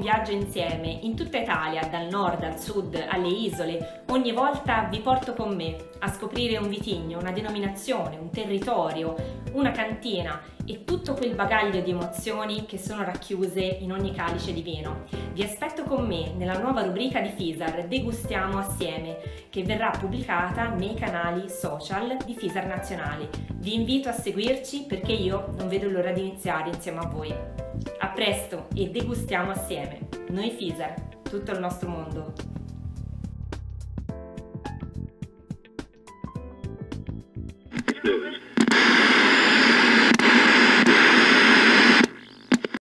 viaggio insieme in tutta Italia, dal nord al sud, alle isole. Ogni volta vi porto con me a scoprire un vitigno, una denominazione, un territorio, una cantina e tutto quel bagaglio di emozioni che sono racchiuse in ogni calice di vino. Vi aspetto con me nella nuova rubrica di Fisar Degustiamo assieme, che verrà pubblicata nei canali social di Fisar Nazionali. Vi invito a seguirci perché io non vedo l'ora di iniziare insieme a voi. A presto e degustiamo assieme. Noi Fisar, tutto il nostro mondo. Yes.